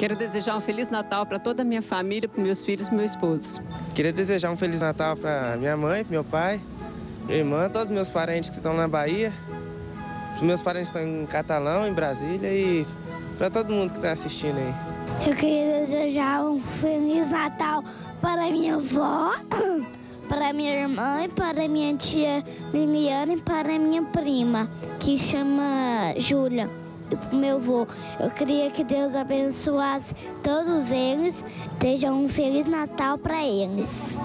Quero desejar um Feliz Natal para toda a minha família, para meus filhos e meu esposo. Queria desejar um Feliz Natal para minha mãe, meu pai, minha irmã, todos os meus parentes que estão na Bahia. Os meus parentes estão em Catalão, em Brasília e para todo mundo que está assistindo aí. Eu queria desejar um Feliz Natal para minha avó, para minha irmã e para minha tia Liliana e para minha prima, que chama Júlia. Meu avô, eu queria que Deus abençoasse todos eles, desejar um Feliz Natal para eles.